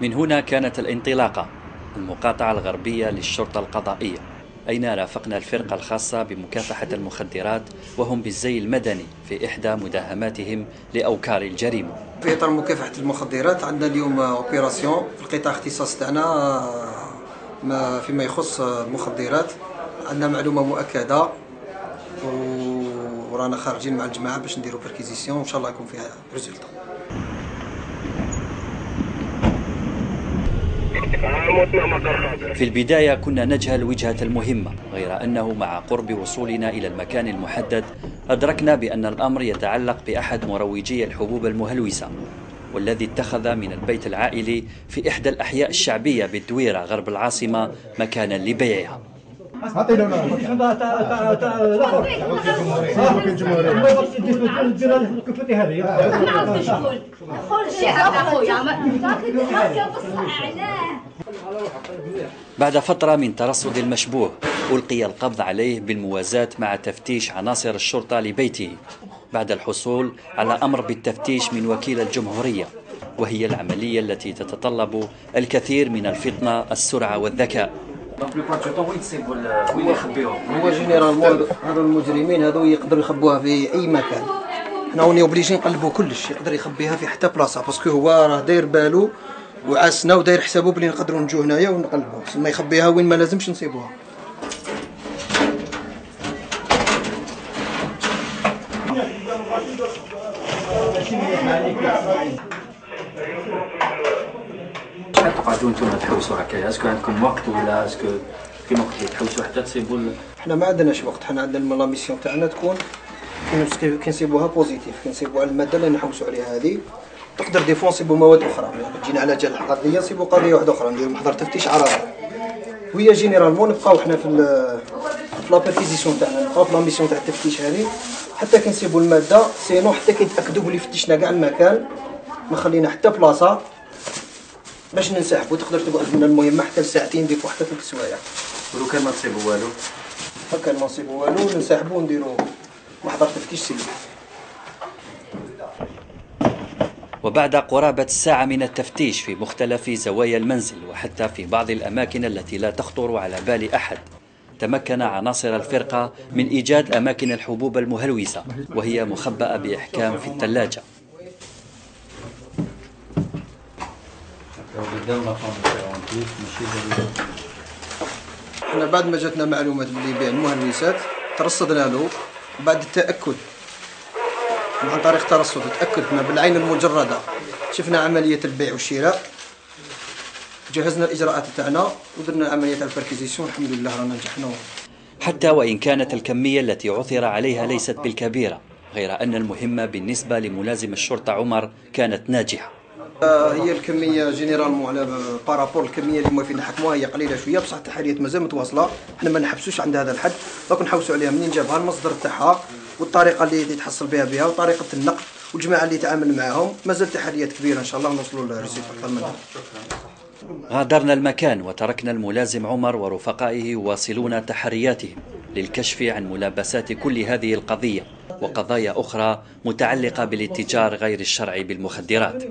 من هنا كانت الانطلاقة المقاطعة الغربية للشرطة القضائية أين رافقنا الفرقة الخاصة بمكافحة المخدرات وهم بالزي المدني في إحدى مداهماتهم لأوكار الجريمة. في إطار مكافحة المخدرات عندنا اليوم opération في القطاع اختصاص تاعنا ما فيما يخص المخدرات. عندنا معلومة مؤكدة ورانا خارجين مع الجماعة باش نديروا perquisition وإن شاء الله يكون فيها résultat في البداية كنا نجهل وجهة المهمة غير أنه مع قرب وصولنا إلى المكان المحدد أدركنا بأن الأمر يتعلق بأحد مروجي الحبوب المهلوسة والذي اتخذ من البيت العائلي في إحدى الأحياء الشعبية بالدويرة غرب العاصمة مكانا لبيعها. بعد فترة من ترصد المشبوه ألقي القبض عليه بالموازاة مع تفتيش عناصر الشرطة لبيته. بعد الحصول على أمر بالتفتيش من وكيل الجمهورية وهي العملية التي تتطلب الكثير من الفطنة السرعة والذكاء. هو généralement هذو المجرمين هذو يقدروا يخبوها في أي مكان. حنا on est obligé نقلبوا كلش يقدر يخبيها في حتى بلاصة parce que هو راه داير بالو وعاسنا وداير حسابه بلي نقدروا نجوا هنايا ونقلبوا ما يخبيها وين ما لازمش نصيبوها شحال تقعدوا أنتم تحوسوا هكايا est-ce que عندكم وقت ولا est-ce que كيما قلت لي تحوسوا حتى تصيبوا حنا ما عندناش وقت. حنا عندنا la mission تاعنا تكون كنصيبوها positive كنصيبوها المادة اللي نحوسوا عليها هذه. تقدر des fois نصيبوا مواد أخرى. جينا على جال القضية نصيبوا قضية واحدة أخرى. نديروا محضر تفتيش عراضي وهي généralement نبقاو حنا في في la perquisition تاعنا. نبقاو في la mission تاع التفتيش هذه. حتى كنصيبوا المادة sinon حتى كيتاكدوا بلي فتشنا كاع المكان ما خلينا حتى بلاصه باش ننسحبوا تقدر تقعد من المهمه حتى لساعتين ديك حتى ثلاث سوايع. ولو كان ما تصيبوا والو؟ هكا ما نصيبوا والو ننسحبوا ونديروا محضر تفتيش سلمي وبعد قرابة الساعة من التفتيش في مختلف زوايا المنزل وحتى في بعض الأماكن التي لا تخطر على بال أحد تمكن عناصر الفرقة من إيجاد أماكن الحبوب المهلوسة وهي مخبأة بإحكام في الثلاجة. إحنا بعد ما جاتنا معلومات باللي يبيع المهلوسات ترصدنا له بعد التأكد. عن طريق ترصد تاكدنا بالعين المجردة. شفنا عملية البيع والشراء. جهزنا الإجراءات تاعنا ودرنا عملية ال perquisition الحمد لله رانا نجحنا. حتى وإن كانت الكمية التي عثر عليها ليست بالكبيرة غير أن المهمة بالنسبة لملازم الشرطة عمر كانت ناجحة. آه، هي الكمية généralement على par rapport الكمية اللي موالفين نحكموها هي قليلة شوية بصح التحريات مازال متواصلة. حنا ما نحبسوش عند هذا الحد. donc نحوسوا عليها منين؟ جابها المصدر تاعها والطريقة اللي يتحصل بها بها وطريقة النقل والجماعة اللي يتعامل معاهم. مازال تحريات كبيرة إن شاء الله نوصلوا لل réussite أكثر منها غادرنا المكان وتركنا الملازم عمر ورفقائه يواصلون تحرياتهم للكشف عن ملابسات كل هذه القضية وقضايا أخرى متعلقة بالاتجار غير الشرعي بالمخدرات.